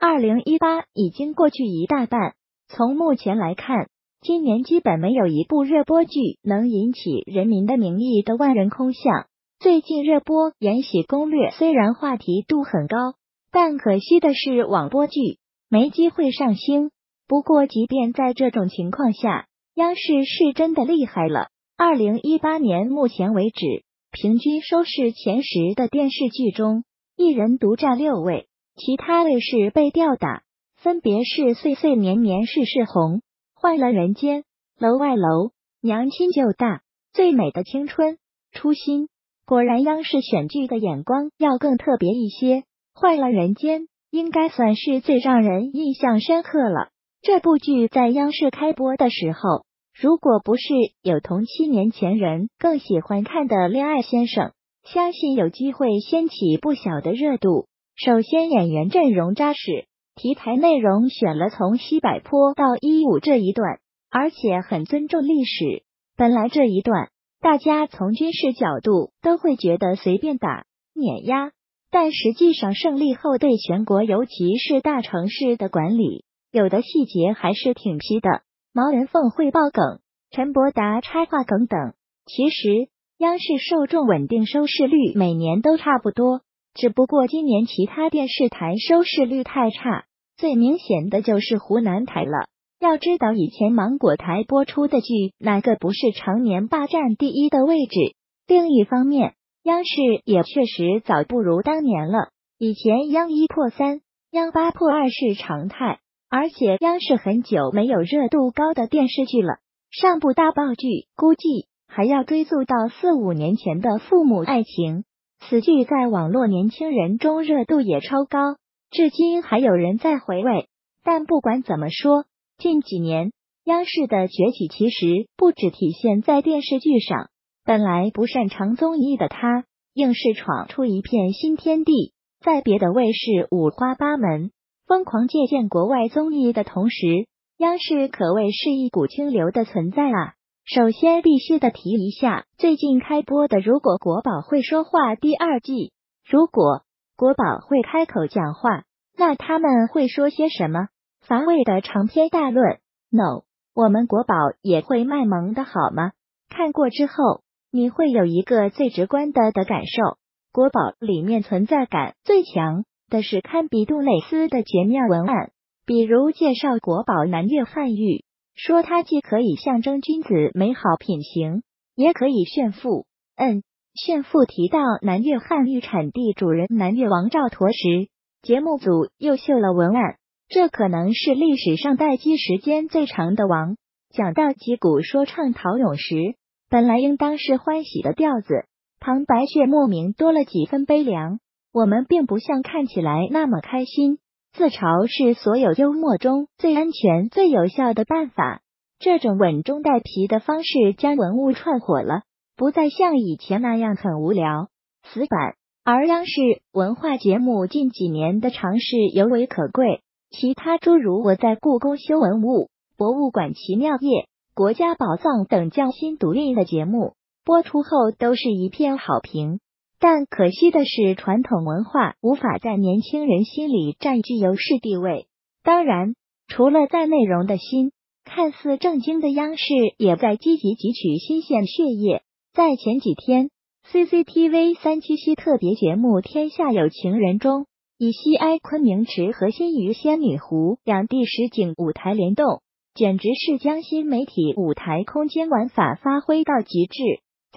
二零一八已经过去一大半，从目前来看，今年基本没有一部热播剧能引起人民的名义的万人空巷。最近热播《延禧攻略》，虽然话题度很高，但可惜的是网播剧没机会上星。不过，即便在这种情况下，央视是真的厉害了。二零一八年目前为止，平均收视前十的电视剧中，一人独占六位，其他卫视被吊打，分别是《岁岁年年事事红》《换了人间》《楼外楼》《娘亲舅大》《最美的青春》《初心》。果然，央视选剧的眼光要更特别一些。换了人间应该算是最让人印象深刻了。这部剧在央视开播的时候，如果不是有同七年前人更喜欢看的《恋爱先生》，相信有机会掀起不小的热度。首先，演员阵容扎实，题材内容选了从西柏坡到一五这一段，而且很尊重历史。本来这一段。大家从军事角度都会觉得随便打碾压，但实际上胜利后对全国，尤其是大城市的管理，有的细节还是挺批的。毛人凤汇报梗，陈伯达插话梗等。其实央视受众稳定，收视率每年都差不多，只不过今年其他电视台收视率太差，最明显的就是湖南台了。要知道，以前芒果台播出的剧，哪个不是常年霸占第一的位置？另一方面，央视也确实早不如当年了。以前央一破三，央八破二是常态，而且央视很久没有热度高的电视剧了。上部大爆剧，估计还要追溯到四五年前的《父母爱情》。此剧在网络年轻人中热度也超高，至今还有人在回味。但不管怎么说，近几年，央视的崛起其实不只体现在电视剧上。本来不擅长综艺的他，硬是闯出一片新天地，在别的卫视五花八门、疯狂借鉴国外综艺的同时，央视可谓是一股清流的存在啊！首先必须的提一下最近开播的《如果国宝会说话》第二季。如果国宝会开口讲话，那他们会说些什么？乏味的长篇大论，no，我们国宝也会卖萌的好吗？看过之后，你会有一个最直观的的感受：国宝里面存在感最强的是堪比杜蕾斯的绝妙文案，比如介绍国宝南越汉玉，说它既可以象征君子美好品行，也可以炫富。嗯，炫富提到南越汉玉产地主人南越王赵佗时，节目组又秀了文案。这可能是历史上待机时间最长的王。讲到击鼓说唱陶俑时，本来应当是欢喜的调子，旁白却莫名多了几分悲凉。我们并不像看起来那么开心。自嘲是所有幽默中最安全、最有效的办法。这种稳中带皮的方式将文物串火了，不再像以前那样很无聊、死板。而央视文化节目近几年的尝试尤为可贵。其他诸如我在故宫修文物、博物馆奇妙夜、国家宝藏等匠心独立的节目播出后都是一片好评，但可惜的是，传统文化无法在年轻人心里占据优势地位。当然，除了在内容的新，看似正经的央视也在积极汲取新鲜血液。在前几天，CCTV 三七夕特别节目《天下有情人》中。以西安昆明池和新余仙女湖两地实景舞台联动，简直是将新媒体舞台空间玩法发挥到极致。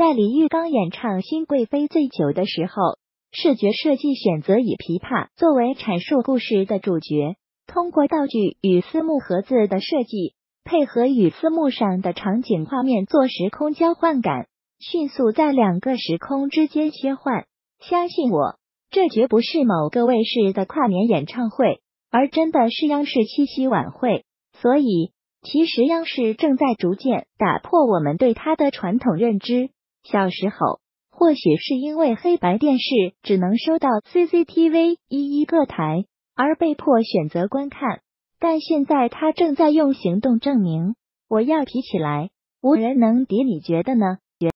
在李玉刚演唱《新贵妃醉酒》的时候，视觉设计选择以琵琶作为阐述故事的主角，通过道具与私募盒子的设计，配合与私募上的场景画面做时空交换感，迅速在两个时空之间切换。相信我。这绝不是某个卫视的跨年演唱会，而真的是央视七夕晚会。所以，其实央视正在逐渐打破我们对它的传统认知。小时候，或许是因为黑白电视只能收到 CCTV 一一个台，而被迫选择观看。但现在，他正在用行动证明，我要提起来，无人能敌。你觉得呢？